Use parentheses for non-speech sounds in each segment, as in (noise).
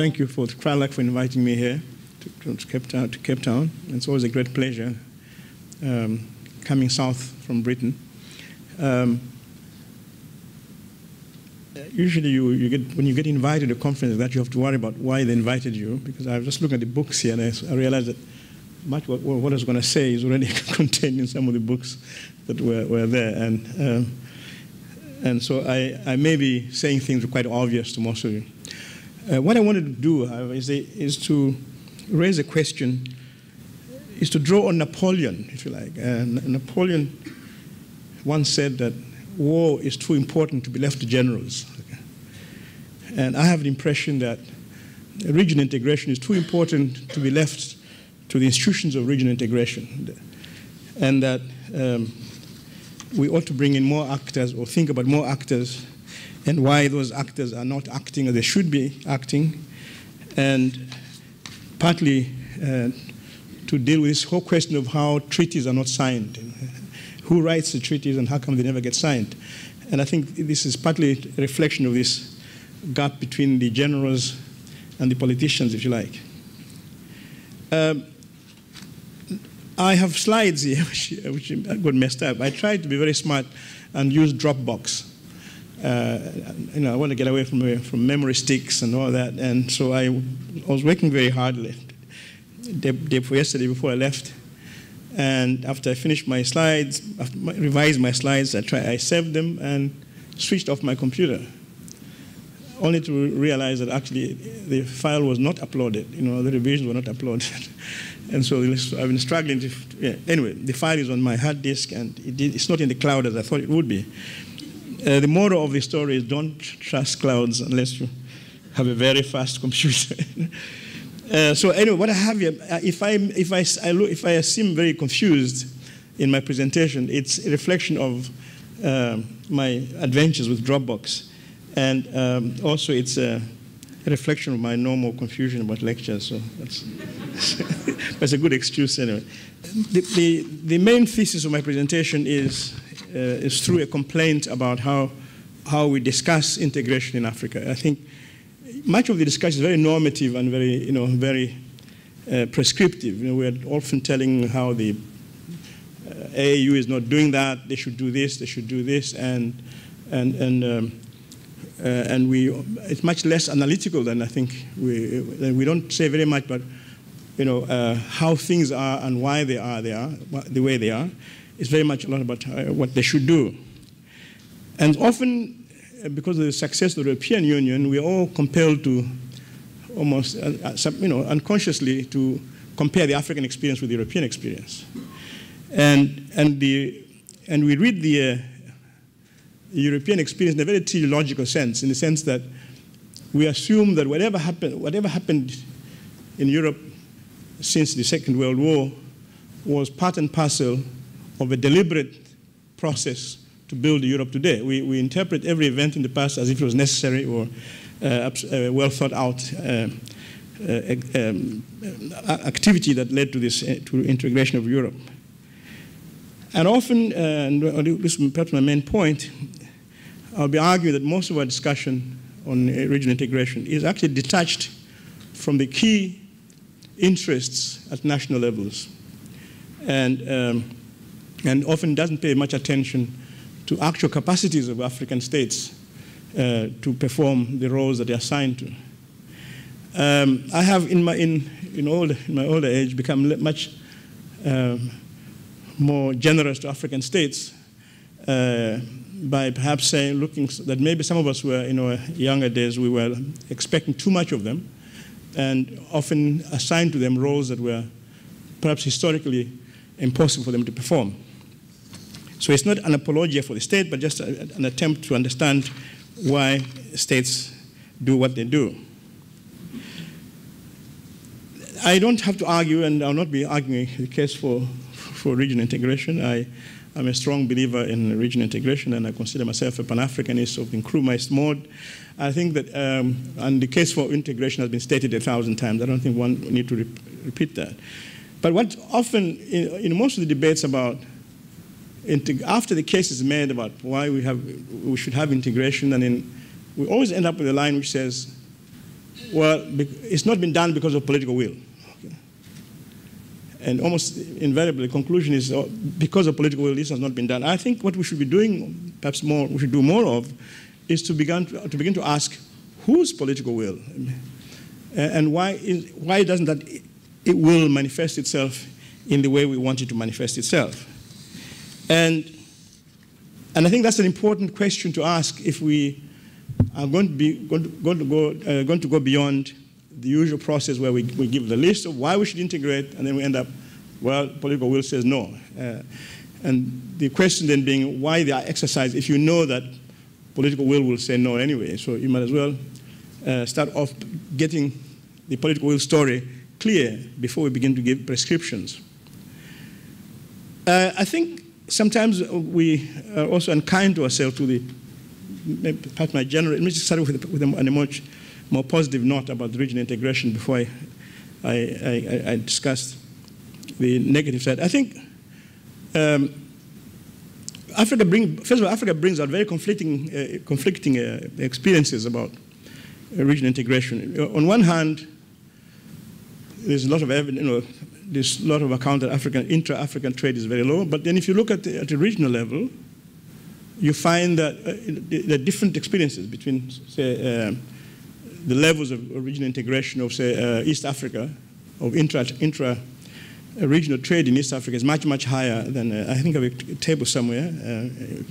thank you for tralac for inviting me here to, to, Cape, Town, to Cape Town. It's always a great pleasure um, coming south from Britain. Um, usually you, you get, when you get invited to a conference like that, you have to worry about why they invited you, because I was just looking at the books here and I, I realized that much what, what I was going to say is already (laughs) contained in some of the books that were, were there. And, um, and so I, I may be saying things quite obvious to most of you. Uh, what I wanted to do, however, is, a, is to raise a question, is to draw on Napoleon, if you like. And Napoleon once said that war is too important to be left to generals. And I have the impression that regional integration is too important to be left to the institutions of regional integration. And that um, we ought to bring in more actors or think about more actors and why those actors are not acting as they should be acting. And partly uh, to deal with this whole question of how treaties are not signed. Who writes the treaties and how come they never get signed? And I think this is partly a reflection of this gap between the generals and the politicians, if you like. Um, I have slides here (laughs) which, which got messed up. I tried to be very smart and use Dropbox. Uh, you know, I want to get away from, from memory sticks and all that. And so I, I was working very hardly day, day before yesterday before I left. And after I finished my slides, after I revised my slides, I, try, I saved them and switched off my computer, only to realize that actually the file was not uploaded. You know, the revisions were not uploaded. (laughs) and so I've been struggling to, yeah. anyway, the file is on my hard disk and it did, it's not in the cloud as I thought it would be. Uh, the moral of the story is don't trust clouds unless you have a very fast (laughs) computer. uh, so anyway, what I have here, uh, if I, if, I, I look, if I seem very confused in my presentation, it's a reflection of uh, my adventures with Dropbox. And um, also it's a, a, reflection of my normal confusion about lectures. So that's, (laughs) that's a good excuse anyway. The, the, the main thesis of my presentation is uh, is through a complaint about how, how we discuss integration in Africa. I think much of the discussion is very normative and very, you know, very uh, prescriptive. You know, we're often telling how the uh, AAU is not doing that, they should do this, they should do this, and, and, and, um, and we, it's much less analytical than I think we, we don't say very much about you know, uh, how things are and why they are, they are the way they are. It's very much a lot about uh, what they should do. And often, uh, because of the success of the European Union, we're all compelled to almost, uh, uh you know, unconsciously to compare the African experience with the European experience. And, and, the, and we read the, uh, European experience in a very teleological sense, in the sense that we assume that whatever happened, whatever happened in Europe since the Second World War was part and parcel of a deliberate process to build Europe today. We, we interpret every event in the past as if it was necessary or uh, uh, well thought out uh, uh um, activity that led to this uh, to integration of Europe. And often, and this is perhaps my main point, I'll be arguing that most of our discussion on regional integration is actually detached from the key interests at national levels. And um, and often doesn't pay much attention to actual capacities of African states uh, to perform the roles that they are assigned to. Um, I have, in my, in, in, old, in my older age, become much um, more generous to African states uh, by perhaps saying, looking that maybe some of us were, in our younger days, we were expecting too much of them and often assigned to them roles that were perhaps historically impossible for them to perform. So it's not an apologia for the state, but just a, an attempt to understand why states do what they do. I don't have to argue, and I'll not be arguing the case for, for regional integration. I, am a strong believer in regional integration, and I consider myself a Pan-Africanist of the mode. I think that, um, and the case for integration has been stated a thousand times. I don't think one need to re repeat that. But what often, in, in most of the debates about after the case is made about why we, have, we should have integration, and then we always end up with a line which says, Well, it's not been done because of political will. And almost invariably, the conclusion is uh, because of political will, this has not been done. I think what we should be doing, perhaps more, we should do more of, is to begin to, to begin to ask whose political will, and why, is, why doesn't that it will manifest itself in the way we want it to manifest itself. And, and I think that's an important question to ask if we are going to, be, going to, going to, go, uh, going to go beyond the usual process where we, we give the list of why we should integrate, and then we end up, well, political will says no. Uh, and the question then being why the exercise if you know that political will will say no anyway. So you might as well uh, start off getting the political will story clear before we begin to give prescriptions. Uh, I think sometimes we are also unkind to ourselves to the, perhaps my general, let me just start with, with a, a much more positive note about regional integration before I, I, I, I discuss the negative side. I think um, Africa bring, first of all, Africa brings out very conflicting, uh, conflicting uh, experiences about uh, regional integration. On one hand, there's a lot of evidence, you know, there's a lot of account that African, intra-African trade is very low. But then if you look at the, at the regional level, you find that uh, there are different experiences between, say, uh, the levels of regional integration of, say, uh, East Africa, of intra, intra regional trade in East Africa is much, much higher than, uh, I think I have a table somewhere, uh,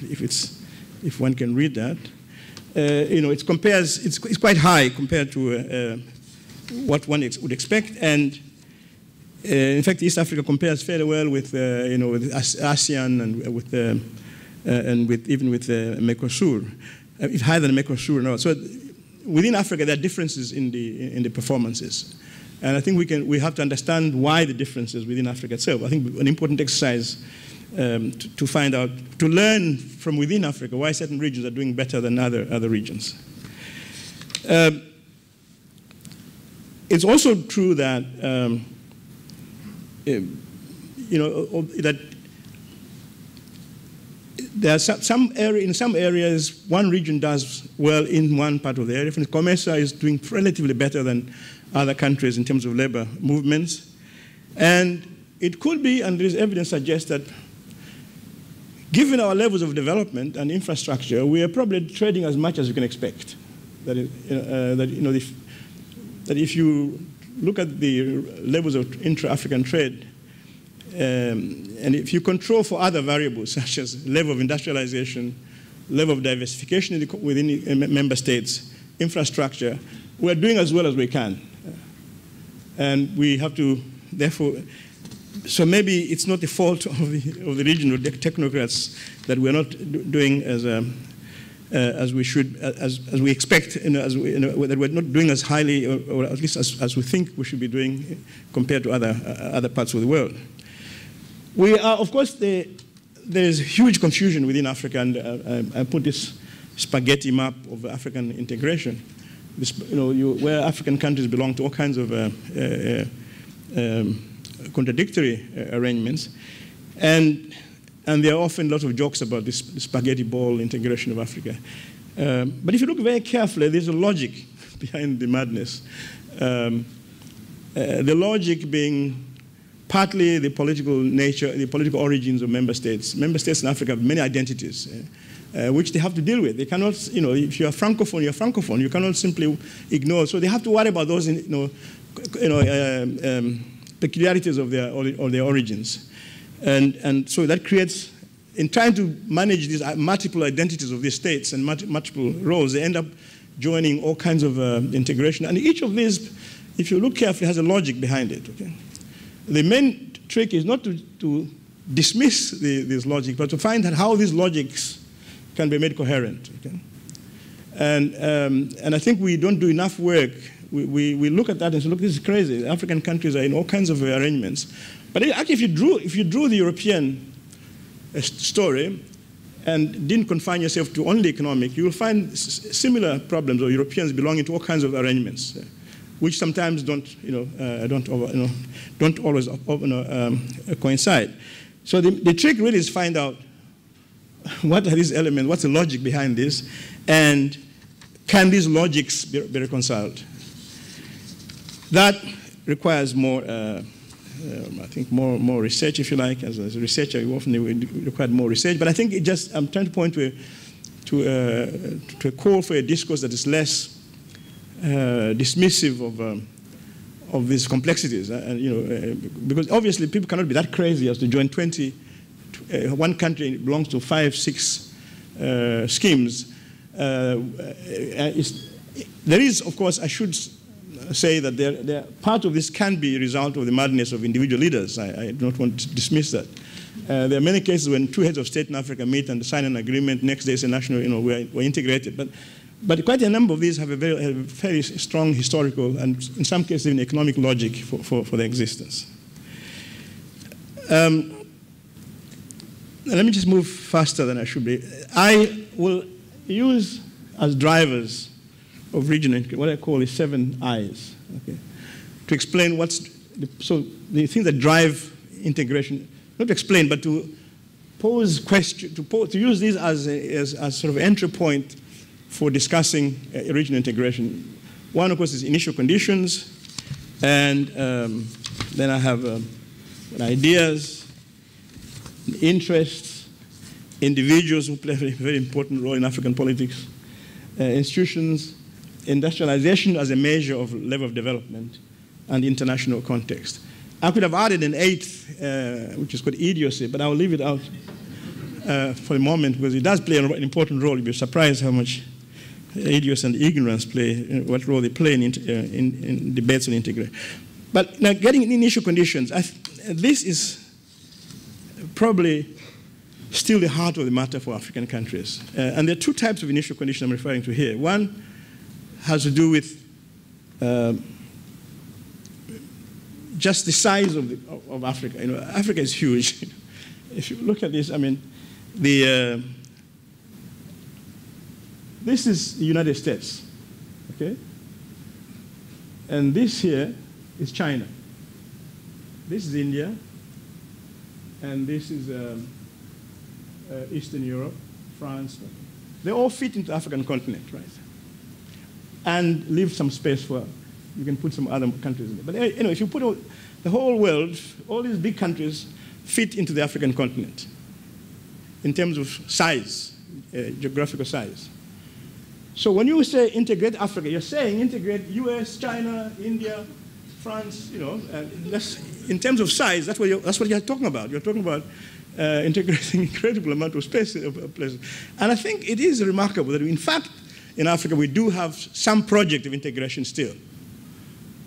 if, it's, if one can read that. Uh, you know, it compares, it's, it's quite high compared to what one ex would expect. And uh, in fact, East Africa compares fairly well with, uh, you know, with ASEAN and with, uh, and with even with Mercosur, if higher than Mercosur. No. So within Africa, there are differences in the, in the performances. And I think we, can, we have to understand why the differences within Africa itself. I think an important exercise um, to, to, find out, to learn from within Africa why certain regions are doing better than other, other regions. Um, it's also true that, um, eh, you know, that there are some, area, in some areas, one region does well in one part of the area. For instance, COMESA is doing relatively better than other countries in terms of labor movements. And it could be, and there is evidence suggests that given our levels of development and infrastructure, we are probably trading as much as you can expect. That, is, uh, that you know, the, that if you look at the levels of intra-African trade, and if you control for other variables (laughs) such as level of industrialization, level of diversification within member states, infrastructure, we're doing as well as we can. And we have to, therefore, so maybe it's not the fault (laughs) of the, of the regional technocrats that we're not doing as a, uh, as we should, uh, as, as we expect, you know, as we, you know, that we're not doing as highly, or, or at least as, as, we think we should be doing compared to other, uh, other parts of the world. We are, of course, the, there's huge confusion within Africa, and uh, I, I, put this spaghetti map of African integration, this, you know, you, where African countries belong to all kinds of uh, uh, um, contradictory arrangements. And and there are often lots of jokes about this spaghetti ball integration of Africa. Um, but if you look very carefully, there's a logic (laughs) behind the madness. Um, uh, the logic being partly the political nature, the political origins of member states. Member states in Africa have many identities, uh, which they have to deal with. They cannot, you know, if you're francophone, you're francophone. You cannot simply ignore. So they have to worry about those, you know, you know, um, um peculiarities of their, of their origins. And, and so that creates, in trying to manage these uh, multiple identities of these states and multiple roles, they end up joining all kinds of uh, integration. And each of these, if you look carefully, has a logic behind it. Okay? The main trick is not to, to dismiss the, this logic, but to find out how these logics can be made coherent. Okay? And, um, and I think we don't do enough work. We, we, we look at that and say, look, this is crazy. African countries are in all kinds of arrangements. But actually, if you drew, if you drew the European uh, story and didn't confine yourself to only economic, you will find similar problems of Europeans belonging to all kinds of arrangements, uh, which sometimes don't, you know, uh, don't, over, you know, don't always you know, um, coincide. So the, the trick really is find out what are these elements, what's the logic behind this, and can these logics be, be reconciled? that requires more, uh, um, I think, more, more research, if you like. As, as a researcher, you often require more research. But I think it just, I'm trying to point to a, to a, to a call for a discourse that is less uh, dismissive of, um, of these complexities. Uh, and, you know, uh, because obviously people cannot be that crazy as to join 20, uh, one country belongs to five, six uh, schemes. Uh, there is, of course, I should say that there, there, part of this can be a result of the madness of individual leaders. I, I don't want to dismiss that. Uh, there are many cases when two heads of state in Africa meet and sign an agreement, next day it's a national, you know, we're, we're integrated. But, but quite a number of these have a very, a very strong historical and in some cases even economic logic for, for, for their existence. Um, let me just move faster than I should be. I will use as drivers of regional what I call the seven eyes, okay, to explain what's the, so the things that drive integration. Not to explain, but to pose question, to, pose, to use these as, a, as, as sort of entry point for discussing uh, regional integration. One, of course, is initial conditions, and um, then I have um, ideas, interests, individuals who play a very, very important role in African politics, uh, institutions, industrialization as a measure of level of development, and international context. I could have added an eighth, uh, which is called idiocy, but I'll leave it out uh, for the moment because it does play an important role. You'll be surprised how much idiocy and ignorance play, uh, what role they play in, uh, in, in debates on integration. But now, getting in initial conditions, this is probably still the heart of the matter for African countries. Uh, and there are two types of initial conditions I'm referring to here. One has to do with um, just the size of, the, of, Africa. You know, Africa is huge. (laughs) if you look at this, I mean, the, uh, this is the United States, okay? And this here is China. This is India, and this is um, uh, Eastern Europe, France. They all fit into the African continent, right? And leave some space for, you can put some other countries in there. But anyway, if you put all, the whole world, all these big countries fit into the African continent in terms of size, uh, geographical size. So when you say integrate Africa, you're saying integrate US, China, India, France, you know, and in terms of size, that's what, you're, that's what you're talking about. You're talking about uh, (laughs) integrating incredible amount of space of places. And I think it is remarkable that, in fact, in Africa, we do have some project of integration still.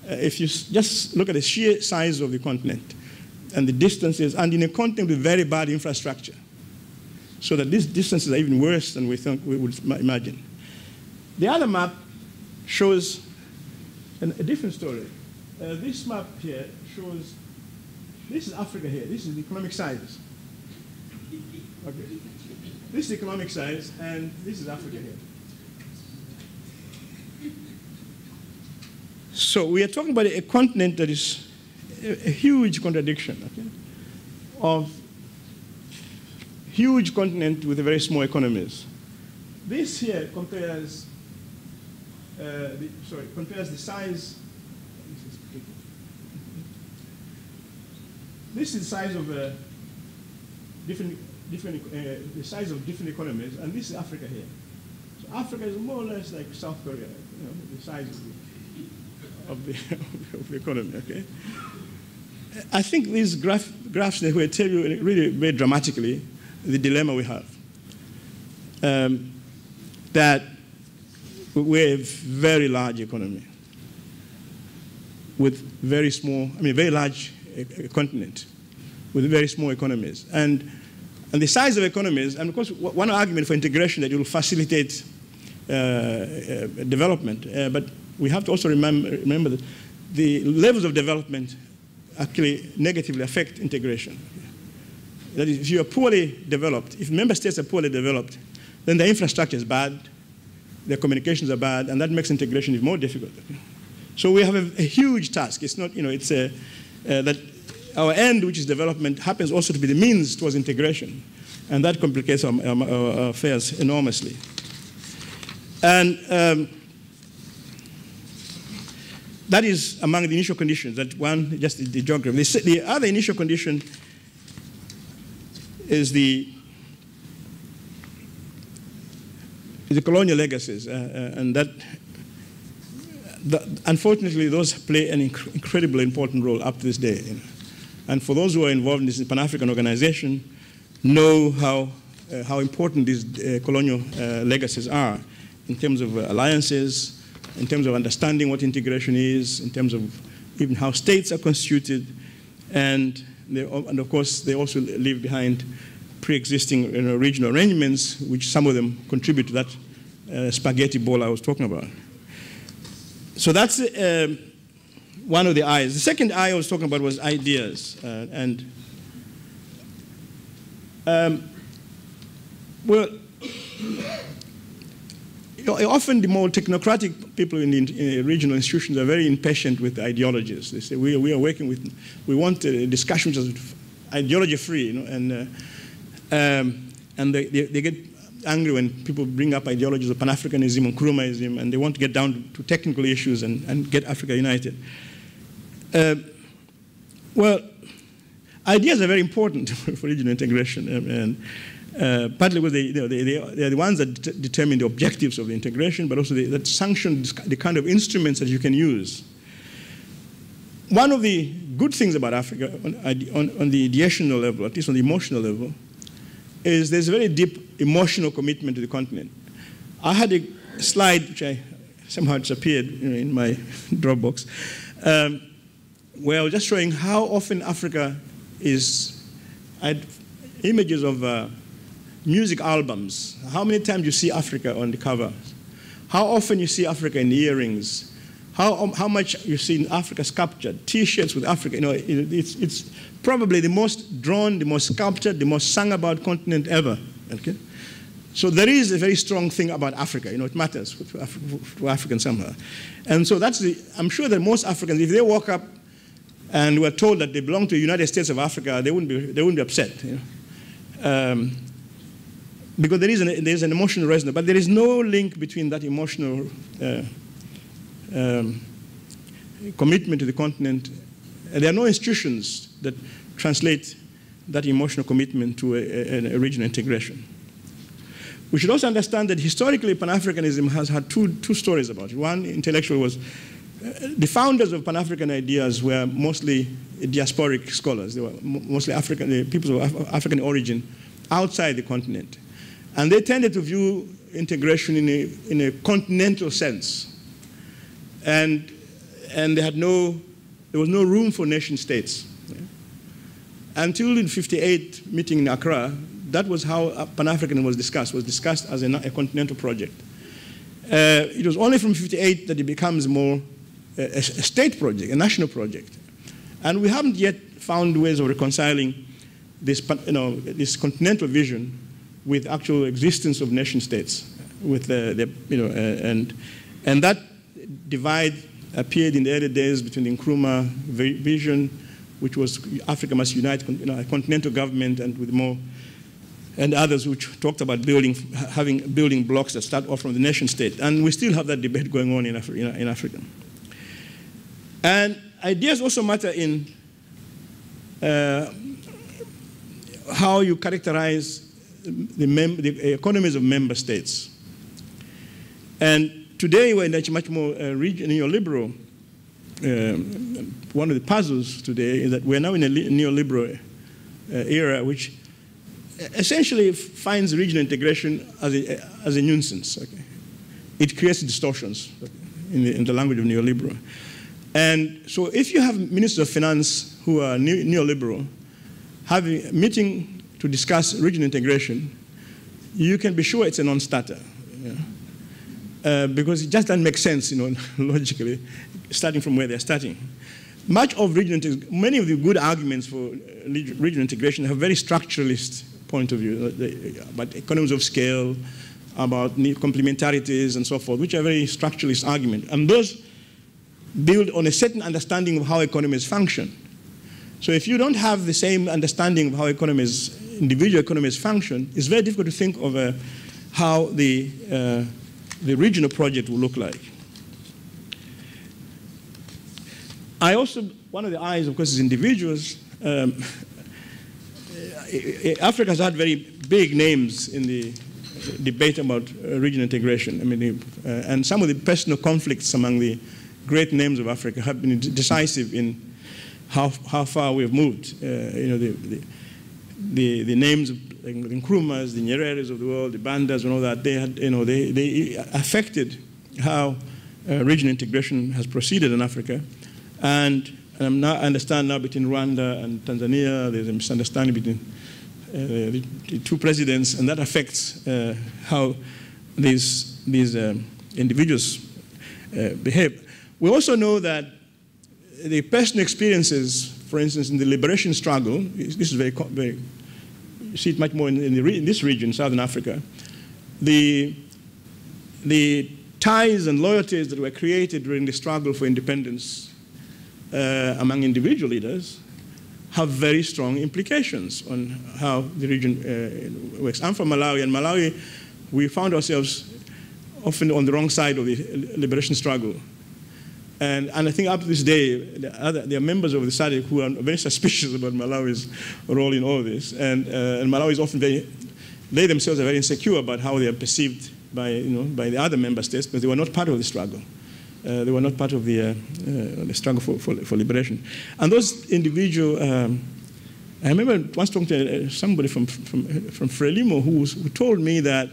Uh, if you just look at the sheer size of the continent and the distances, and in a continent with very bad infrastructure, so that these distances are even worse than we think we would imagine. The other map shows an, a different story. Uh, this map here shows, this is Africa here, this is the economic size. Okay. This is economic size, and this is Africa here. So we are talking about a continent that is a, a huge contradiction okay, of huge continent with very small economies. This here compares, the, sorry, compares the size. This is the size of uh, different different, uh, the size of different economies, and this is Africa here. So Africa is more or less like South Korea, you know, the size of the, of the, (laughs) of the economy, okay? I think these graph, graphs they will tell you really very dramatically the dilemma we have. Um, that we're a very large economy with very small, I mean, very large uh, continent with very small economies. And and the size of economies, and of course, one argument for integration that it will facilitate uh, uh, development, uh, but we have to also remember, remember that the levels of development actually negatively affect integration. That is, if you are poorly developed, if member states are poorly developed, then the infrastructure is bad, their communications are bad, and that makes integration even more difficult. So we have a, a huge task. It's not, you know, it's a, uh, that our end, which is development, happens also to be the means towards integration. And that complicates our, our, our affairs enormously. And um, that is among the initial conditions. That one, just the, the geography. The, the, other initial condition is the the colonial legacies, uh, uh, and that, unfortunately those play an inc incredibly important role up to this day. You know. And for those who are involved in this Pan-African organization, know how uh, how important these uh, colonial uh, legacies are in terms of alliances, in terms of understanding what integration is, in terms of even how states are constituted, and, they, and of course they also leave behind pre-existing you know, regional arrangements, which some of them contribute to that uh, spaghetti ball I was talking about. So that's uh, one of the eyes. The second eye I was talking about was ideas, uh, and um, well, often the more technocratic people in, the, in regional institutions are very impatient with ideologies. They say, we, we are working with, we want a discussion which is ideology free, you know, and, uh, um, and they, they, they, get angry when people bring up ideologies of Pan-Africanism and Nkrumahism, and they want to get down to technical issues and, and get Africa united. Uh, well, ideas are very important (laughs) for regional integration, um, and uh, partly because they, you know, they, they, are the ones that det determine the objectives of the integration, but also they, that sanction the kind of instruments that you can use. One of the good things about Africa on, on, on the ideational level, at least on the emotional level, is there's a very deep emotional commitment to the continent. I had a slide, which I somehow disappeared you know, in my (laughs) Dropbox, um, where I was just showing how often Africa is, I had images of uh, music albums. How many times you see Africa on the cover? How often you see Africa in earrings? How, um, how much you see in Africa sculptured? T-shirts with Africa. You know, it, it's, it's probably the most drawn, the most sculptured, the most sung about continent ever. Okay? So there is a very strong thing about Africa. You know, it matters to, Af to Africans somehow. And so that's the, I'm sure that most Africans, if they walk up and were told that they belong to the United States of Africa, they wouldn't be, they wouldn't be upset. You know? um, because there is an, there is an emotional resonance, but there is no link between that emotional uh, um, commitment to the continent. there are no institutions that translate that emotional commitment to a, a, a regional integration. We should also understand that historically Pan-Africanism has had two, two stories about it. One intellectual was, uh, the founders of Pan-African ideas were mostly diasporic scholars. They were mostly African, people of Af African origin outside the continent. And they tended to view integration in a, in a continental sense. And, and they had no, there was no room for nation states. Until in 58 meeting in Accra, that was how Pan-African was discussed, was discussed as a, a continental project. Uh, it was only from 58 that it becomes more a, a, state project, a national project. And we haven't yet found ways of reconciling this, you know, this continental vision with actual existence of nation states, with the, the you know, uh, and, and that divide appeared in the early days between the Nkrumah vision, which was Africa must unite, you know, a continental government, and with more, and others which talked about building, having building blocks that start off from the nation state. And we still have that debate going on in, Afri in Africa. And ideas also matter in uh, how you characterize the, the, economies of member states. And today we're in a much more uh, neoliberal. Um, one of the puzzles today is that we're now in a neoliberal uh, era which essentially finds regional integration as a, as a nuisance. Okay? It creates distortions in the, in the language of neoliberal. And so if you have ministers of finance who are neoliberal, having meeting to discuss regional integration, you can be sure it's a non-starter. Uh, because it just doesn't make sense, you know, (laughs) logically, starting from where they're starting. Much of regional many of the good arguments for uh, regional integration have very structuralist point of view, about economies of scale, about complementarities and so forth, which are very structuralist arguments. And those build on a certain understanding of how economies function. So if you don't have the same understanding of how economies individual economies function, it's very difficult to think of uh, how the, uh, the regional project will look like. I also, one of the eyes, of course, is individuals. Um, (laughs) Africa has had very big names in the debate about uh, regional integration. I mean, uh, and some of the personal conflicts among the great names of Africa have been decisive in how, how far we have moved. Uh, you know, the, the, the, the names of the Nkrumahs, the Nyereres of the world, the Bandas and all that, they, had, you know, they, they affected how uh, regional integration has proceeded in Africa. And, and I'm now, I understand now between Rwanda and Tanzania, there's a misunderstanding between uh, the, the, two presidents, and that affects uh, how these, these um, individuals uh, behave. We also know that the personal experiences, for instance, in the liberation struggle, this is very, very you see it much more in, in, the, in this region, Southern Africa, the, the ties and loyalties that were created during the struggle for independence uh, among individual leaders have very strong implications on how the region uh, works. I'm from Malawi, and Malawi, we found ourselves often on the wrong side of the liberation struggle. And, and I think up to this day, there are, there are members of the SADC who are very suspicious about Malawi's role in all this. And, uh, and Malawi is often very, they themselves are very insecure about how they are perceived by, you know, by the other member states because they were not part of the struggle. Uh, they were not part of the, uh, uh, the struggle for, for, for, liberation. And those individual, um, I remember once talking to uh, somebody from, from, from Frelimo who, who told me that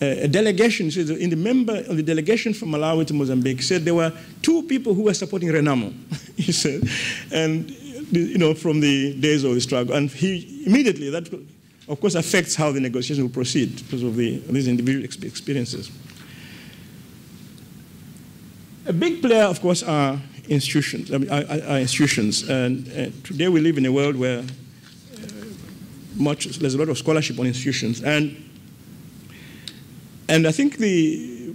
a delegation, in the member of the delegation from Malawi to Mozambique said there were two people who were supporting Renamo, (laughs) he said, and you know, from the days of the struggle. And he immediately, that of course affects how the negotiation will proceed because of the, these individual experiences. A big player, of course, are institutions. I mean, are, are institutions. And uh, today we live in a world where uh, much, there's a lot of scholarship on institutions. And, and I think the,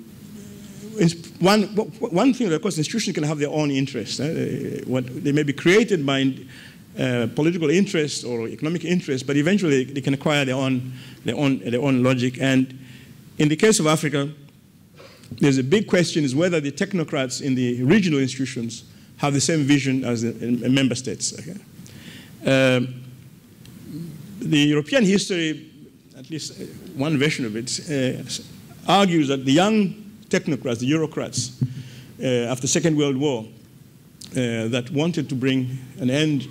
one, one thing, of course, institutions can have their own interests. Uh, what, they may be created by uh, political interest or economic interest, but eventually they can acquire their own, their own, their own logic. And in the case of Africa, there's a big question is whether the technocrats in the regional institutions have the same vision as the member states. Okay? Um, the European history, at least uh, one version of it, uh, argues that the young technocrats, the Eurocrats, uh, after the Second World War, uh, that wanted to bring an end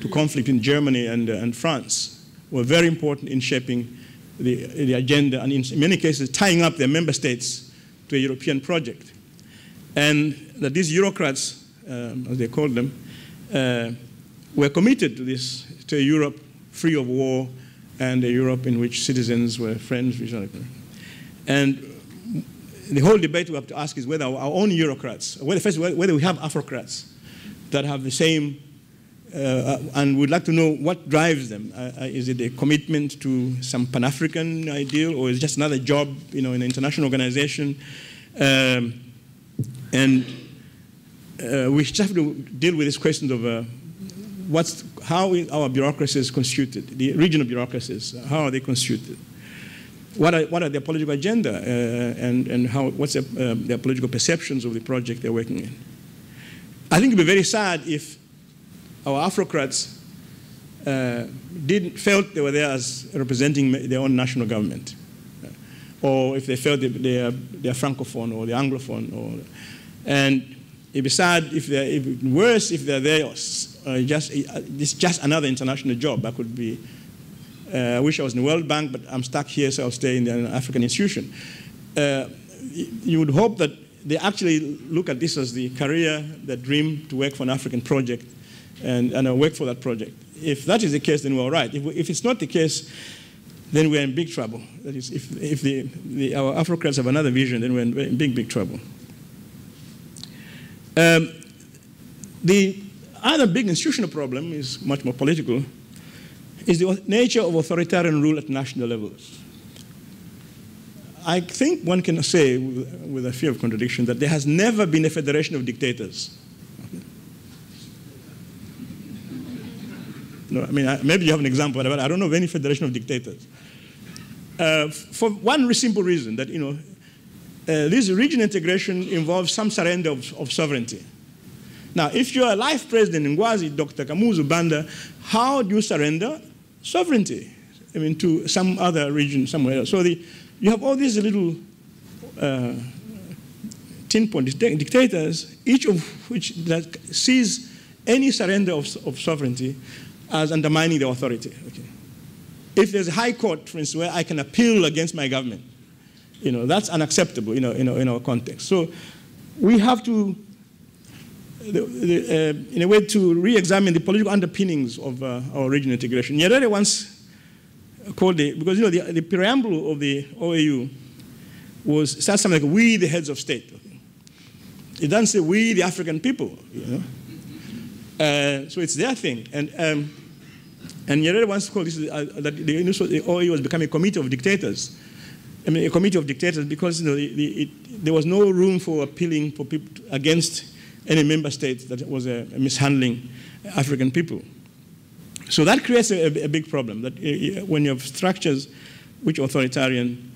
to conflict in Germany and, uh, and France, were very important in shaping the, the agenda and in many cases tying up their member states to a European project. And that these Eurocrats, um, as they called them, uh, were committed to this, to a Europe free of war and a Europe in which citizens were friends with each other. And the whole debate we have to ask is whether our own Eurocrats, whether, first, whether we have Afrocrats that have the same, uh, and we'd like to know what drives them. Uh, uh is it a commitment to some Pan-African ideal, or is it just another job, you know, in an international organization? Um, and uh, we just have to deal with this question of uh, what's, how our bureaucracies constituted, the regional bureaucracies, how are they constituted? What are, what are their political agenda uh, and, and how, what's their, uh, their political perceptions of the project they're working in? I think it would be very sad if our Afrocrats uh, didn't, felt they were there as representing their own national government or if they felt they are, they are francophone or they're anglophone. Or, and it'd be sad if they're, if, worse if they're there, uh, just, uh, it's just another international job. that could be, uh, I wish I was in the World Bank, but I'm stuck here, so I'll stay in the African institution. Uh, you would hope that they actually look at this as the career, the dream to work for an African project and, and work for that project. If that is the case, then we're all right. If, if it's not the case, then we're in big trouble. That is, if, if the, the, our Afrocrats have another vision, then we're in, in big, big trouble. Um, the other big institutional problem is much more political, is the nature of authoritarian rule at national levels. I think one can say, with, a fear of contradiction, that there has never been a federation of dictators. No, I mean, maybe you have an example, but I don't know of any federation of dictators. Uh, for one simple reason that, you know, uh, this region integration involves some surrender of, of sovereignty. Now, if you're a life president in Ngwazi, Dr. Kamuzu Banda, how do you surrender sovereignty? I mean, to some other region somewhere else. So the, you have all these little uh, tin point dictators, each of which that sees any surrender of, of sovereignty as undermining the authority. Okay. If there's a high court, for instance, where I can appeal against my government, you know, that's unacceptable you know, in, our, in our context. So we have to, uh, in a way, to re-examine the political underpinnings of uh, our regional integration. Nyerere once called it, because you know, the, the preamble of the OAU was something like, we the heads of state. It doesn't say we the African people, you know. Uh, so it's their thing. And, um, and Nyerere once called this, uh, that the, the OAU was becoming a committee of dictators. I mean, a committee of dictators because you know, it, there was no room for appealing for people against any member state that was uh, mishandling African people. So that creates a, a big problem, that uh, when you have structures which are authoritarian,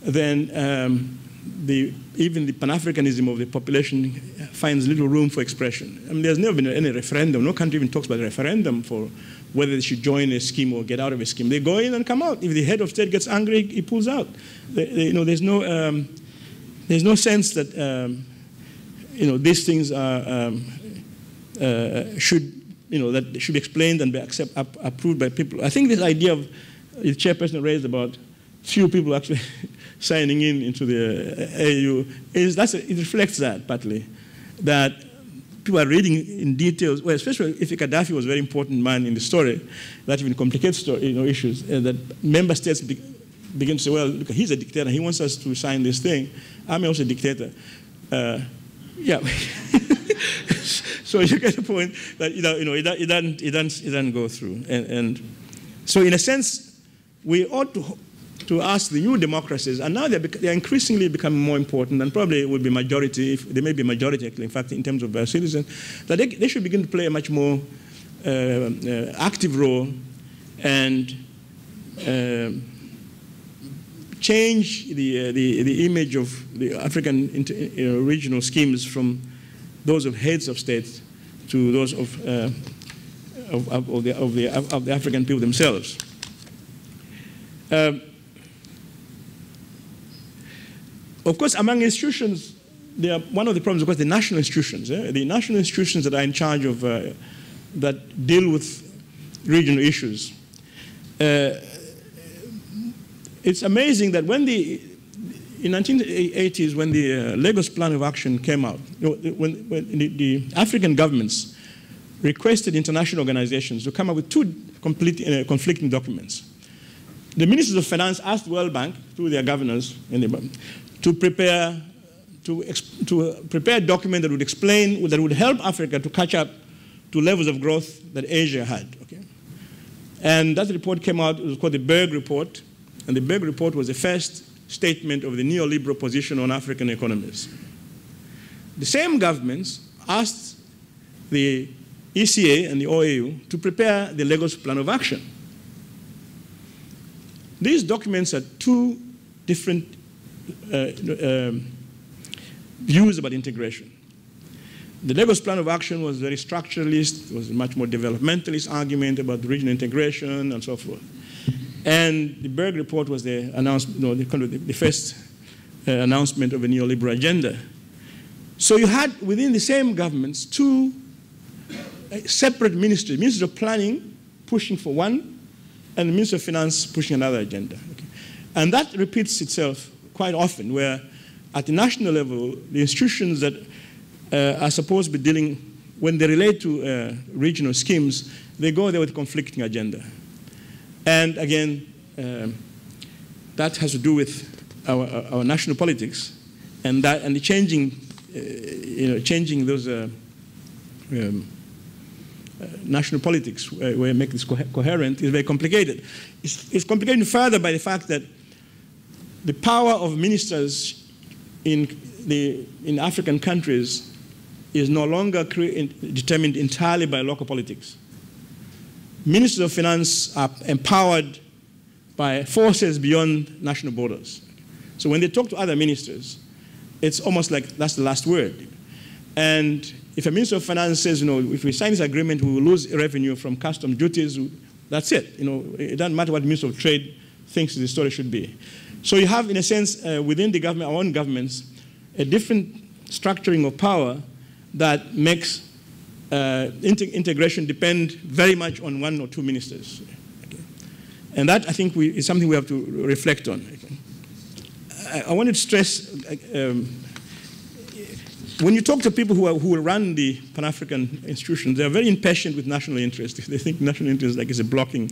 then um, the, even the Pan-Africanism of the population finds little room for expression. I mean, there's never been any referendum. No country even talks about a referendum for whether they should join a scheme or get out of a scheme. They go in and come out. If the head of state gets angry, he pulls out. They, they, you know, there's no, um, there's no sense that um, you know, these things are, um, uh, should you know, that should be explained and be accept, up, approved by people. I think this idea of the chairperson raised about few people actually (laughs) signing in into the AU is that's a, it reflects that partly that people are reading in details. Well, especially if Gaddafi was a very important man in the story, that even complicates story, you know, issues. Uh, that member states be, begin to say, well, look, he's a dictator. He wants us to sign this thing. I'm also a dictator. Uh, yeah. (laughs) so you get the point that you know, you know it, it, doesn't, it, doesn't, it doesn't go through. And, and so in a sense, we ought to, to ask the new democracies, and now they're, they're increasingly becoming more important, and probably will be majority, if, they may be majority, in fact, in terms of uh, citizens, that they, they should begin to play a much more uh, uh, active role and uh, change the, uh, the, the image of the African inter, uh, regional schemes from those of heads of states to those of, uh, of, of, the, of, the, of the African people themselves. Um, of course, among institutions, are, one of the problems, of course, the national institutions. Eh? The national institutions that are in charge of, uh, that deal with regional issues. Uh, it's amazing that when the in 1980s, when the uh, Lagos Plan of Action came out, when, when the, the, African governments requested international organizations to come up with two complete, uh, conflicting documents. The ministers of finance asked the World Bank, through their governors, the, to prepare to, to uh, prepare a document that would explain, that would help Africa to catch up to levels of growth that Asia had. Okay? And that report came out, it was called the Berg Report, and the Berg Report was the first statement of the neoliberal position on African economies. The same governments asked the ECA and the OAU to prepare the Lagos Plan of Action. These documents are two different uh, um, views about integration. The Lagos Plan of Action was very structuralist, it was a much more developmentalist argument about regional integration and so forth. And the Berg report was the, announcement, no, the, the first uh, announcement of a neoliberal agenda. So you had within the same governments two uh, separate ministries, Ministry of Planning pushing for one, and the Ministry of Finance pushing another agenda. Okay. And that repeats itself quite often, where at the national level, the institutions that uh, are supposed to be dealing, when they relate to uh, regional schemes, they go there with conflicting agenda. And again, um, that has to do with our, our, national politics and, that, and the changing, uh, you know, changing those uh, um, uh, national politics where, where make this co coherent is very complicated. It's, it's complicated further by the fact that the power of ministers in, the, in African countries is no longer determined entirely by local politics ministers of finance are empowered by forces beyond national borders. So when they talk to other ministers, it's almost like that's the last word. And if a Minister of Finance says, you know, if we sign this agreement, we will lose revenue from custom duties, that's it. You know, it doesn't matter what the Minister of Trade thinks the story should be. So you have, in a sense, uh, within the government, our own governments, a different structuring of power that makes integration depend very much on one or two ministers. And that, I think, we, is something we have to reflect on. I, I wanted to stress um, when you talk to people who, are, who run the Pan-African institutions, they're very impatient with national interest. (laughs) They think national interest like is blocking,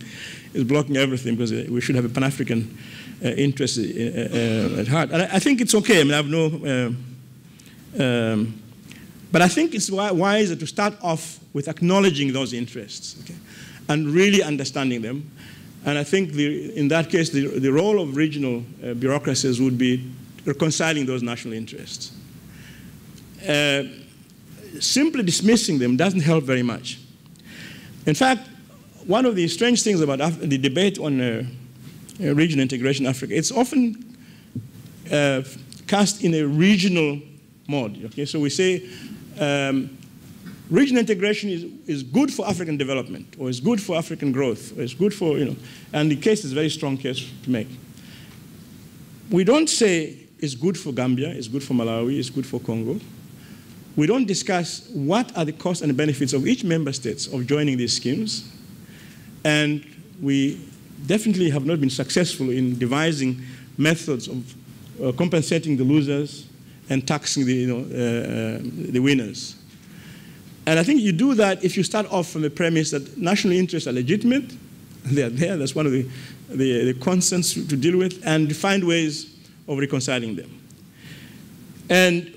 is blocking everything because uh, we should have a Pan-African uh, interest uh, uh, at heart. And I, I, think it's okay. I mean, I have no, uh, um, but I think it's wiser to start off with acknowledging those interests okay, and really understanding them. And I think the, in that case, the, the role of regional uh, bureaucracies would be reconciling those national interests. Uh, simply dismissing them doesn't help very much. In fact, one of the strange things about Af the debate on uh, uh, regional integration in Africa, it's often uh, cast in a regional mode. Okay, so we say um, regional integration is, is good for African development, or is good for African growth, or is good for, you know, and the case is a very strong case to make. We don't say it's good for Gambia, it's good for Malawi, it's good for Congo we don't discuss what are the costs and the benefits of each member states of joining these schemes. And we definitely have not been successful in devising methods of uh, compensating the losers and taxing the, you know, uh, uh, the winners. And I think you do that if you start off from the premise that national interests are legitimate, (laughs) they are there, that's one of the, the, the concerns to deal with, and find ways of reconciling them. And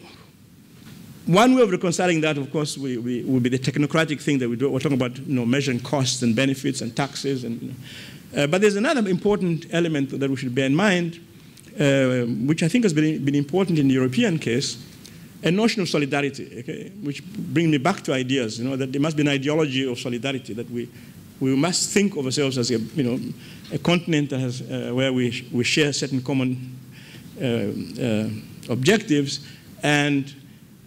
one way of reconciling that, of course, we, we, be the technocratic thing that we do. We're talking about you know, measuring costs and benefits and taxes. And, you know. uh, but there's another important element that we should bear in mind, uh, which I think has been, been important in the European case, a notion of solidarity, okay, which brings me back to ideas, you know, that there must be an ideology of solidarity, that we, we must think of ourselves as a, you know, a continent that has, uh, where we, we share certain common uh, uh, objectives and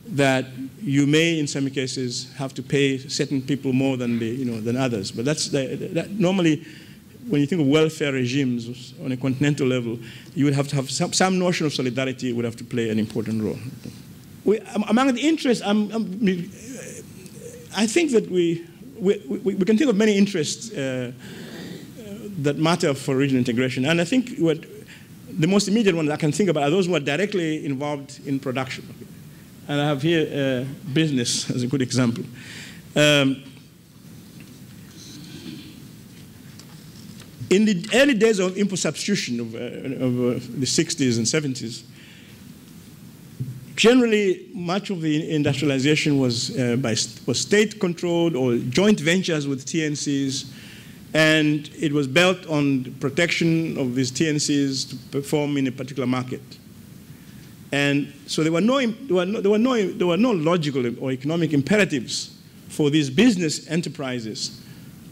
that you may, in some cases, have to pay certain people more than, the, you know, than others. But that's the, that normally, when you think of welfare regimes on a continental level, you would have to have some, some notion of solidarity would have to play an important role. We, among the interests, I'm, I'm, i think that we, we, we, can think of many interests uh, that matter for regional integration. And I think what, the most immediate ones I can think about are those who are directly involved in production. And I have here uh, business (laughs) as a good example. Um, in the early days of import substitution of, uh, of uh, the 60s and 70s, generally much of the industrialization was, uh, by, was state controlled or joint ventures with TNCs, and it was built on protection of these TNCs to perform in a particular market. And so there were, no, there, were no, there, were no, there were no logical or economic imperatives for these business enterprises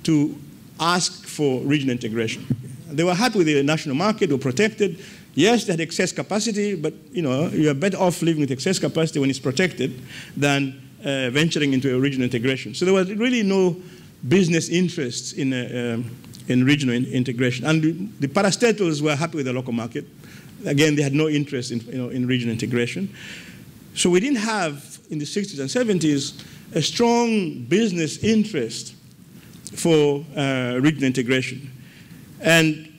to ask for regional integration. They were happy with the national market, were protected. Yes, they had excess capacity, but you know, you're better off living with excess capacity when it's protected than uh, venturing into a regional integration. So there was really no business interests in, uh, um, in regional in integration. And the, the parastatals were happy with the local market again, they had no interest in, you know, in regional integration. So we didn't have, in the 60s and 70s, a strong business interest for uh, regional integration. And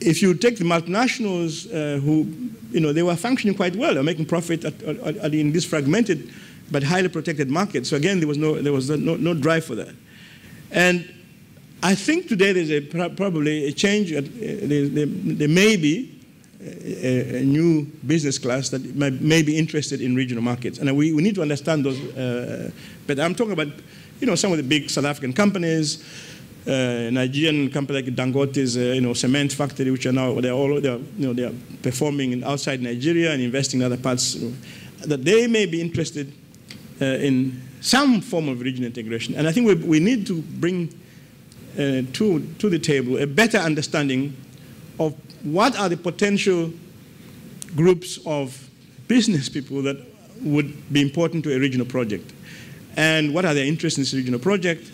if you take the multinationals uh, who, you know, they were functioning quite well, they were making profit at, at, at in this fragmented but highly protected market. So again, there was no, there was no, no drive for that. And I think today there's a, probably a change, uh, there may be a, a, new business class that may, may, be interested in regional markets. And we, we need to understand those. Uh, but I'm talking about, you know, some of the big South African companies, uh, Nigerian company like Dangote's, uh, you know, cement factory, which are now they're all they're, you know, they are performing outside Nigeria and investing in other parts. That they may be interested uh, in some form of regional integration. And I think we, we need to bring uh, to, to the table a better understanding of what are the potential groups of business people that would be important to a regional project. And what are their interests in this regional project?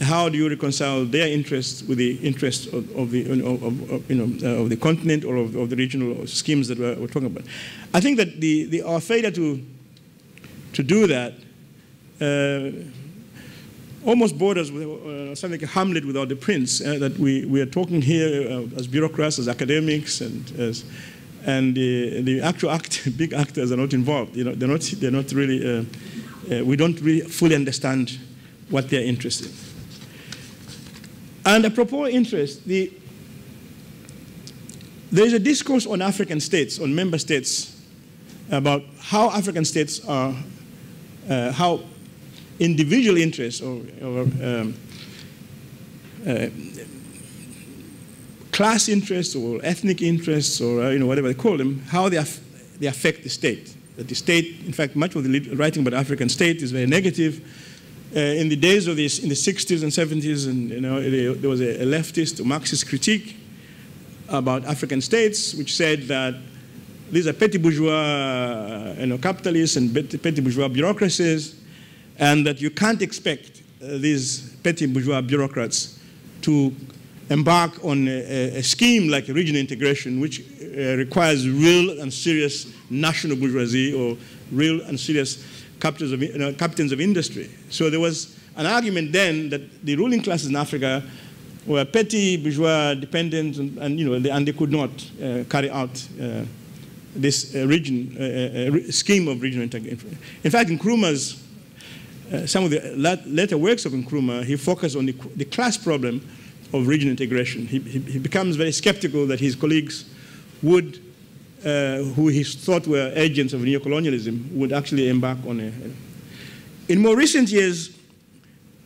How do you reconcile their interests with the interests of, of the, of, of, you know, uh, of the continent or of, the regional schemes that we're, we're, talking about? I think that the, the, our failure to, to do that uh, almost borders with uh, something like a Hamlet without the prince, uh, that we, we are talking here uh, as bureaucrats, as academics, and as, and the, the actual act, (laughs) big actors are not involved. You know, they're not, they're not really, uh, we don't really fully understand what they're interested in. And apropos interest, the, there is a discourse on African states, on member states, about how African states are, uh, how individual interests or, or um, uh, class interests or ethnic interests or uh, you know whatever they call them, how they, they affect the state. That the state, in fact, much of the writing about African state is very negative. Uh, in the days of this, in the 60s and 70s, and you know, there was a, leftist, a Marxist critique about African states, which said that these are petty bourgeois, you know, capitalists and petty bourgeois bureaucracies and that you can't expect uh, these petty bourgeois bureaucrats to embark on a, a scheme like regional integration, which uh, requires real and serious national bourgeoisie or real and serious captains of, you know, captains of industry. So there was an argument then that the ruling classes in Africa were petty bourgeois dependent and, and you know, they, and they could not uh, carry out uh, this uh, region, uh, uh, scheme of regional integration. In fact, Nkrumah's uh, some of the later works of Nkrumah, he focused on the, the class problem of regional integration. He, he, he, becomes very skeptical that his colleagues would, uh, who he thought were agents of neocolonialism, would actually embark on a. In more recent years,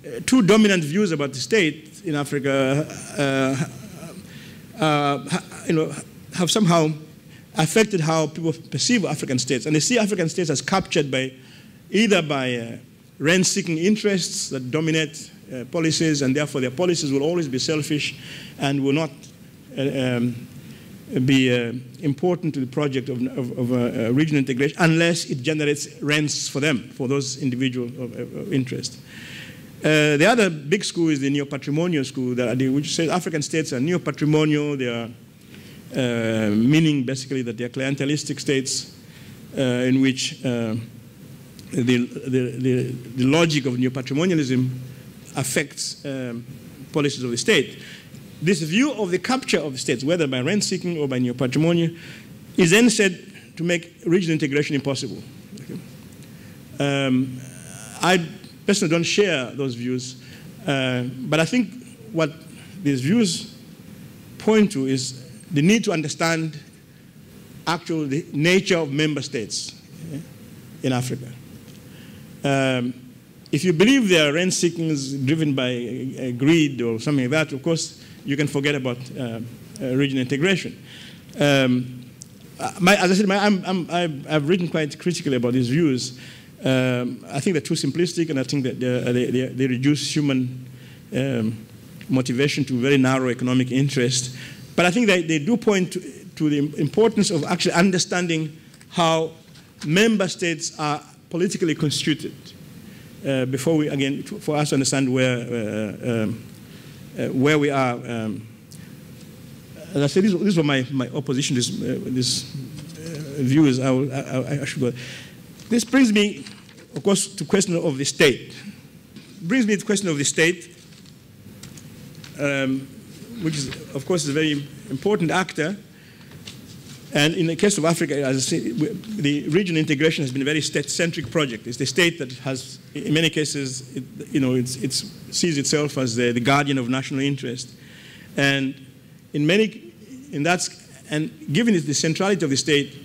uh, two dominant views about the state in Africa uh, uh, you know, have somehow affected how people perceive African states. And they see African states as captured by either by rent-seeking interests that dominate uh, policies, and therefore their policies will always be selfish and will not uh, um, be uh, important to the project of, of, of uh, regional integration unless it generates rents for them, for those individual of, of interest. Uh, the other big school is the neo-patrimonial school, that, which says African states are neo-patrimonial. They are uh, meaning basically that they are clientelistic states in which the, the, the, the logic of neo-patrimonialism affects um, policies of the state. This view of the capture of states, whether by rent-seeking or by neo-patrimonial, is then said to make regional integration impossible. Okay. Um, I personally don't share those views, uh, but I think what these views point to is the need to understand actual the nature of member states in Africa. Um, if you believe there are rent seekings driven by uh, greed or something like that, of course, you can forget about uh, uh, regional integration. Um, uh, my, as I said, my, i have written quite critically about these views. Um, I think they're too simplistic, and I think that they, they, they reduce human um, motivation to very narrow economic interest. But I think they, they do point to, to the importance of actually understanding how member states are politically constituted uh, before we, again, for us to understand where, uh, um, uh, where we are. Um, as I said, these, these were my, my opposition, this, uh, this uh, I, I, I, should go. This brings me, of course, to question of the state. Brings me to question of the state, um, which is, of course, is a very important actor and in the case of Africa, as I say, the regional integration has been a very state-centric project. It's the state that has, in many cases, it, you know, it's, it's sees itself as the, the, guardian of national interest. And in many, in that, and given the centrality of the state,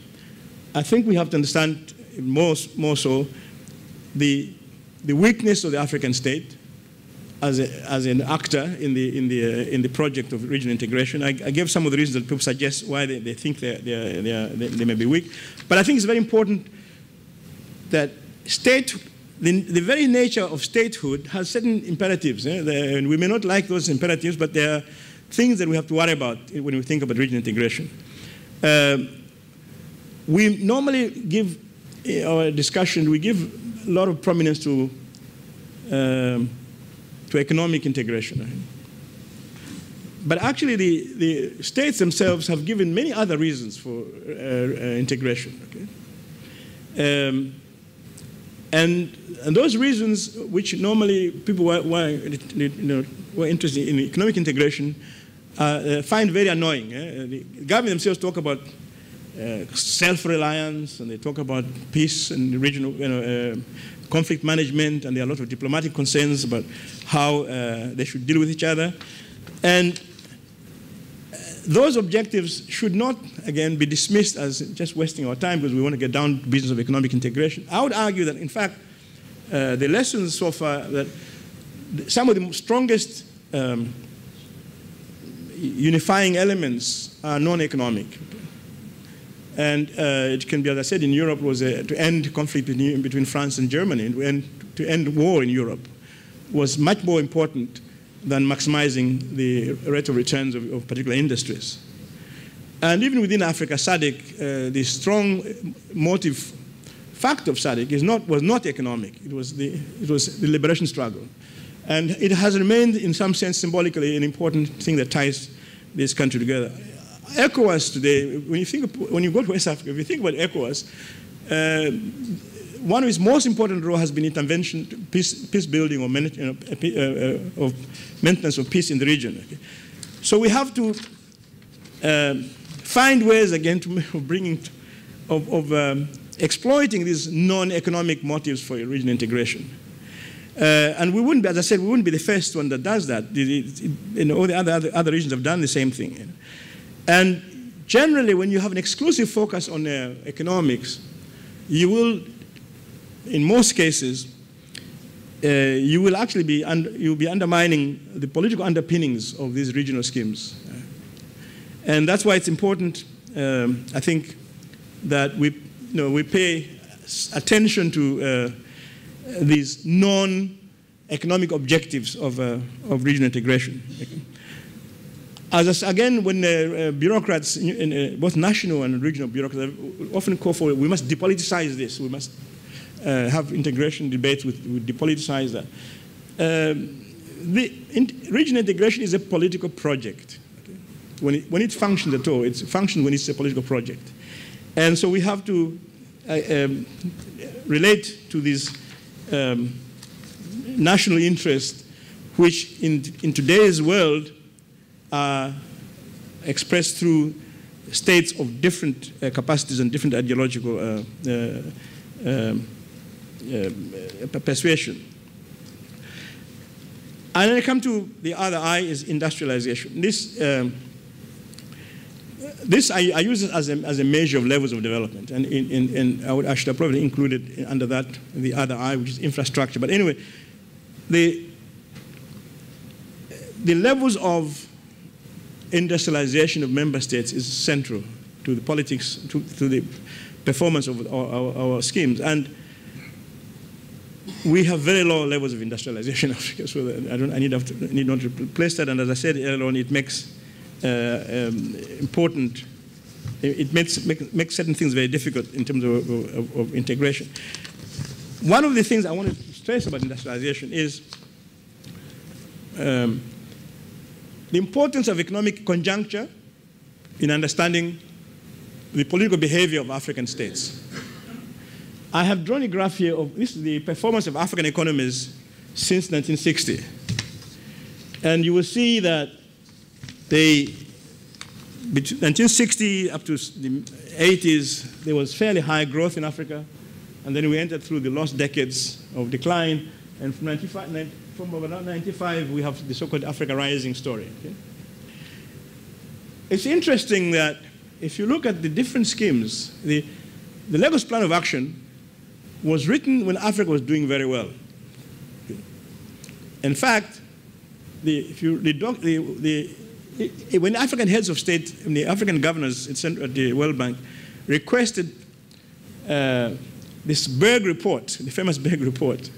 I think we have to understand more, more so the, the weakness of the African state as, a, as an actor in the, in, the, uh, in the project of regional integration. I, I, gave some of the reasons that people suggest why they, they think they're, they're, they're, they, they may be weak. But I think it's very important that state, the, the very nature of statehood has certain imperatives. Eh? and we may not like those imperatives, but there are things that we have to worry about when we think about regional integration. Uh, we normally give our discussion, we give a lot of prominence to, um, to economic integration. But actually, the, the states themselves have given many other reasons for uh, uh, integration. Okay? Um, and, and those reasons, which normally people were, were, you know, were interested in economic integration, uh, uh find very annoying. Eh? The government themselves talk about uh, self-reliance, and they talk about peace and regional you know, uh, conflict management, and there are a lot of diplomatic concerns about how uh, they should deal with each other. And those objectives should not, again, be dismissed as just wasting our time because we want to get down to business of economic integration. I would argue that, in fact, uh, the lessons so far that some of the strongest um, unifying elements are non-economic. And uh, it can be, as I said, in Europe was uh, to end conflict between, France and Germany, and to end war in Europe was much more important than maximizing the rate of returns of, of particular industries. And even within Africa, SADC, uh, the strong motive factor of SADC is not, was not economic. It was, the, it was the liberation struggle. And it has remained, in some sense, symbolically, an important thing that ties this country together. ECOWAS today, when you, think, when you go to West Africa, if you think about ECOWAS, uh, one of its most important role has been intervention, peace, peace building or you know, uh, uh, of maintenance of peace in the region. Okay? So we have to um, find ways again to (laughs) of bringing, of, of um, exploiting these non-economic motives for regional integration. Uh, and we wouldn't, be, as I said, we wouldn't be the first one that does that. you know, all the other, other, other regions have done the same thing. You know? And generally, when you have an exclusive focus on uh, economics, you will in most cases, uh, you will actually be, you'll be undermining the political underpinnings of these regional schemes. And that's why it's important, um, I think, that we, you know, we pay attention to uh, these non-economic objectives of, uh, of regional integration. As again, when uh, bureaucrats, in, uh, both national and regional bureaucrats, often call for, we must depoliticize this, we must uh, have integration debates with, with depoliticize that. Um, the in, regional integration is a political project. Okay? When, it, when it functions at all, it functions when it's a political project. And so we have to uh, um, relate to this um, national interest, which in, in today's world are expressed through states of different uh, capacities and different ideological uh, uh um, uh, persuasion. And then I come to the other I is industrialization. This, um, this I, I, use it as a, as a measure of levels of development. And, in, in, in I, would, I should have probably included under that the other I, which is infrastructure. But anyway, the, the levels of industrialization of member states is central to the politics, to, to the performance of our, our, our schemes. And we have very low levels of industrialization in (laughs) Africa, so I, don't, I need, to, need not to replace that. And as I said earlier on, it makes uh, um, important, it makes, make, makes certain things very difficult in terms of, of, of, integration. One of the things I want to stress about industrialization is um, the importance of economic conjuncture in understanding the political behavior of African states. I have drawn a graph here of this is the performance of African economies since 1960. And you will see that they, between 1960 up to the 80s, there was fairly high growth in Africa. And then we entered through the lost decades of decline. And from, 95, from about 95, we have the so-called Africa Rising story. Okay? It's interesting that if you look at the different schemes, the, the Lagos Plan of Action was written when Africa was doing very well. In fact, the, if you, the, the, the, when African heads of state, and the African governors at the World Bank requested uh, this Berg report, the famous Berg report,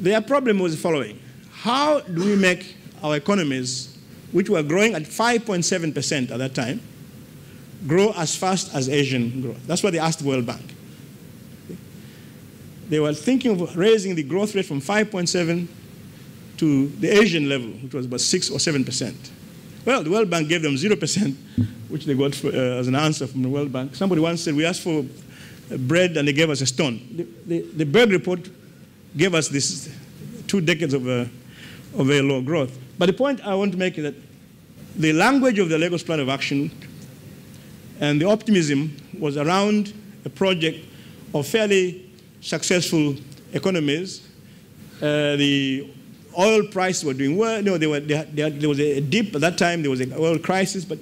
their problem was the following. How do we make our economies, which were growing at 5.7% at that time, grow as fast as Asian growth? That's what they asked the World Bank. they were thinking of raising the growth rate from 5.7 to the Asian level, which was about 6 or 7%. Well, the World Bank gave them 0%, which they got for, uh, as an answer from the World Bank. Somebody once said, we asked for bread and they gave us a stone. The, the, the Berg report gave us this two decades of, uh, of very low growth. But the point I want to make is that the language of the Lagos Plan of Action and the optimism was around a project of fairly successful economies. Uh, the oil prices were doing well. No, they were, they they had, there was a dip at that time. There was an oil crisis, but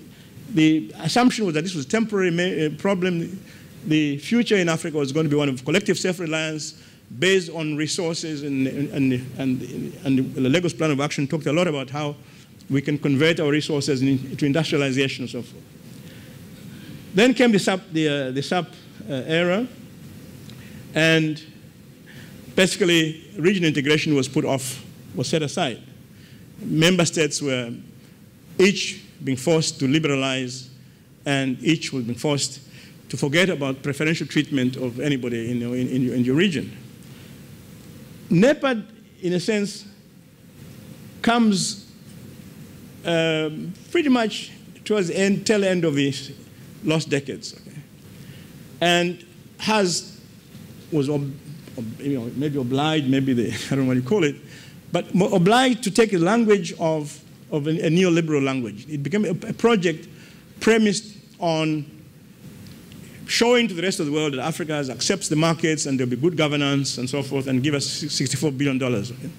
the assumption was that this was a temporary uh, problem. The future in Africa was going to be one of collective self-reliance based on resources, and, and, and, and the Lagos Plan of Action talked a lot about how we can convert our resources into industrialization and so forth. Then came the SAP, the, uh, the SAP uh, era, and basically regional integration was put off, was set aside. Member states were each being forced to liberalize, and each was being forced to forget about preferential treatment of anybody in, in, in, in your region. NEPAD, in a sense, comes um, pretty much towards the end, tail end of the lost decades, okay? and has was ob, ob, you know, maybe obliged, maybe the, (laughs) I don't know what you call it, but obliged to take a language of, of a, a neoliberal language. It became a, a project premised on showing to the rest of the world that Africa accepts the markets and there'll be good governance and so forth and give us $64 billion. Okay?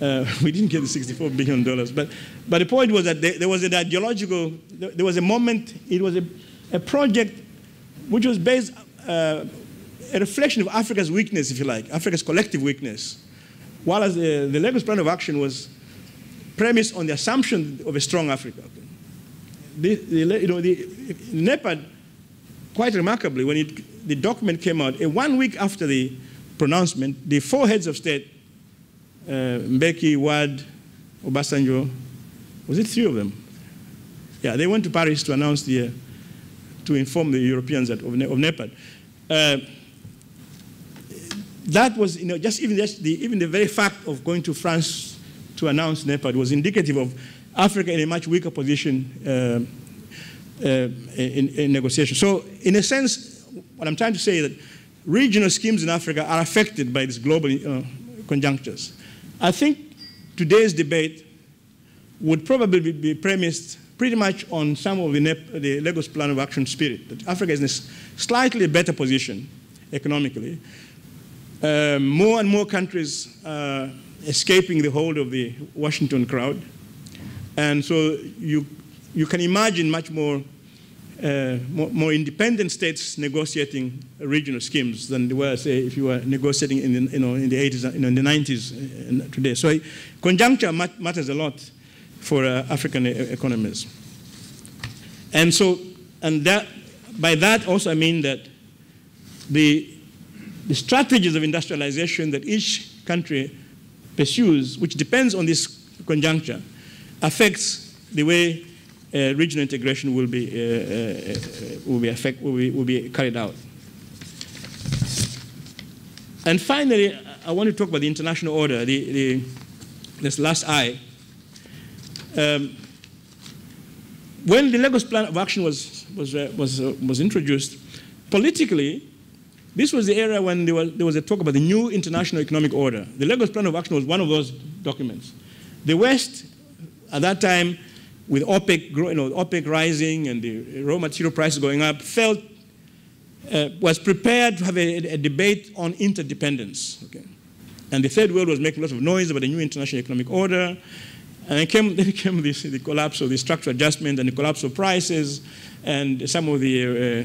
Uh, (laughs) we didn't get the $64 billion, but, but the point was that there, there, was an ideological, there was a moment, it was a, a project which was based, uh, a reflection of Africa's weakness, if you like, Africa's collective weakness. While as the, the Lagos Plan of Action was premised on the assumption of a strong Africa. The, the, you know, the, NEPAD quite remarkably, when it, the document came out, one week after the pronouncement, the four heads of state, uh, Mbeki, Wade, Obasanjo, was it three of them? Yeah, they went to Paris to announce the, uh, to inform the Europeans that, of, of NEPAD. Uh, that was, you know, just even, the, even the very fact of going to France to announce NEPAD was indicative of Africa in a much weaker position uh, uh, in, in negotiation. So, in a sense, what I'm trying to say is that regional schemes in Africa are affected by these global uh, conjunctures. I think today's debate would probably be premised pretty much on some of the, NEP, the Lagos Plan of Action spirit, that Africa is in a slightly better position economically. Uh, more and more countries are escaping the hold of the Washington crowd. And so you you can imagine much more, uh, more, more, independent states negotiating regional schemes than they were, say, if you were negotiating in the, you know, in the 80s, you know, in the 90s uh, today. So conjuncture mat matters a lot for uh, African e economies. And so, and that, by that also I mean that the, the strategies of industrialization that each country pursues, which depends on this conjuncture, affects the way uh, regional integration will be, uh, uh, will, be effect, will, be, will be carried out. And finally, I want to talk about the international order, the, the, this last I. Um, when the Lagos Plan of Action was, was, uh, was, was introduced, politically, this was the era when there was, there was a talk about the new international economic order. The Lagos Plan of Action was one of those documents. The West, at that time, with OPEC, you know, OPEC rising and the raw material prices going up, felt uh, was prepared to have a, a, debate on interdependence. Okay? And the third world was making lots of noise about the new international economic order. And then came, (laughs) then came this, the collapse of the structural adjustment and the collapse of prices, and some of the uh,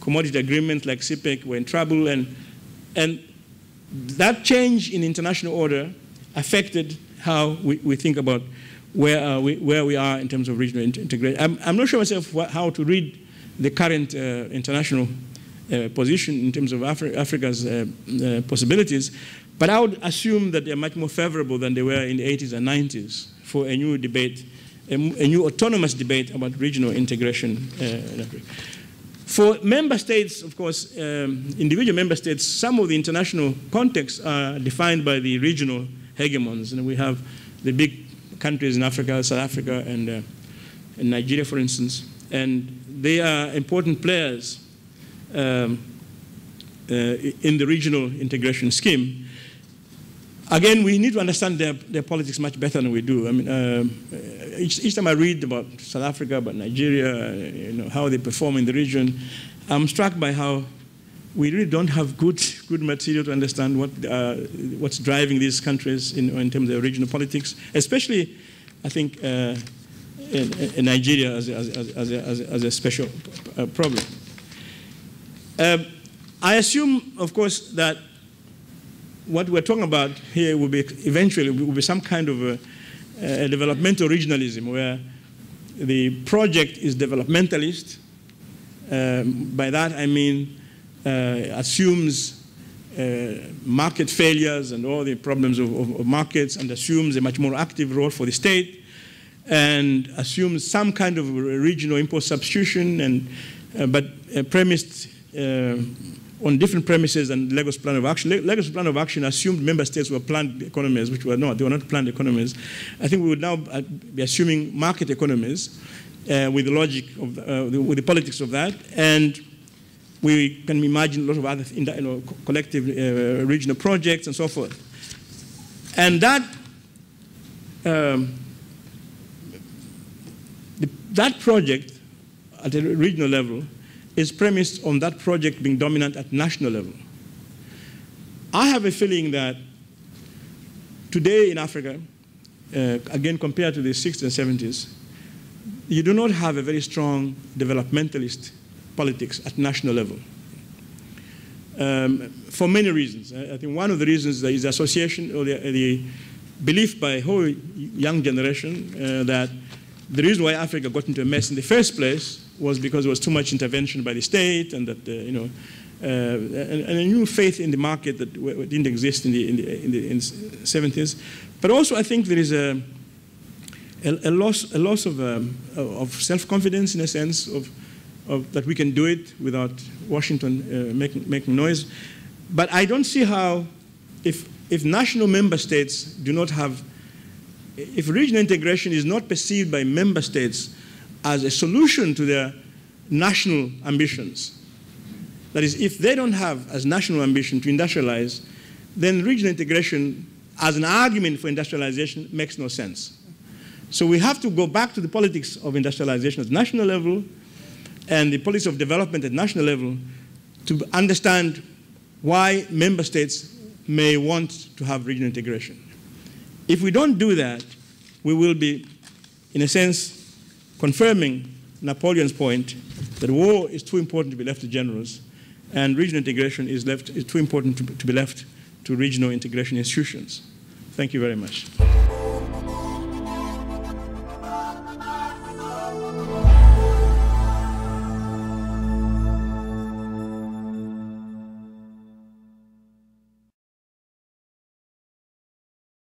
commodity agreements like CPEC were in trouble. And, and that change in international order affected how we, we think about where, uh, we, where we are in terms of regional integration. I'm, I'm not sure myself what, how to read the current uh, international uh, position in terms of Afri Africa's uh, uh, possibilities, but I would assume that they're much more favorable than they were in the 80s and 90s for a new debate, a, new autonomous debate about regional integration uh, in Africa. For member states, of course, um, individual member states, some of the international contexts are defined by the regional hegemons. And we have the big countries in Africa, South Africa, and, uh, and Nigeria, for instance. And they are important players um, uh, in the regional integration scheme. Again, we need to understand their, their politics much better than we do. I mean, uh, each, each time I read about South Africa, about Nigeria, you know, how they perform in the region, I'm struck by how we really don't have good, good material to understand what, uh, what's driving these countries in, in terms of regional politics, especially, I think, uh, in, in, Nigeria as, as, as, as, as a special uh, problem. Uh, I assume, of course, that what we're talking about here will be eventually will be some kind of a, a developmental regionalism where the project is developmentalist. Um, by that I mean assumes uh, market failures and all the problems of, of, of, markets and assumes a much more active role for the state and assumes some kind of regional import substitution and uh, but uh, premised uh, on different premises than Lagos Plan of Action. Lagos Plan of Action assumed member states were planned economies, which were not. They were not planned economies. I think we would now uh, be assuming market economies uh, with the logic of, uh, the, with the politics of that, and we can imagine a lot of other you know, collective uh, regional projects and so forth. And that, um, the, that project at a regional level is premised on that project being dominant at national level. I have a feeling that today in Africa, uh, again compared to the 60s and 70s, you do not have a very strong developmentalist politics at national level. Um, for many reasons. I think one of the reasons is the association or the, the belief by a whole young generation uh, that the reason why Africa got into a mess in the first place was because there was too much intervention by the state and that, uh, you know, uh, and, and, a new faith in the market that didn't exist in the, in the, in the, in 70s. But also I think there is a, a, loss, a loss of, um, of self-confidence in a sense of, of, that we can do it without Washington uh, making, making noise. But I don't see how, if, if national member states do not have, if regional integration is not perceived by member states as a solution to their national ambitions. That is, if they don't have as national ambition to industrialize, then regional integration as an argument for industrialization makes no sense. So we have to go back to the politics of industrialization at national level and the policy of development at national level to understand why member states may want to have regional integration. If we don't do that, we will be, in a sense, confirming Napoleon's point that war is too important to be left to generals, and regional integration is, left, is too important to, to be left to regional integration institutions. Thank you very much.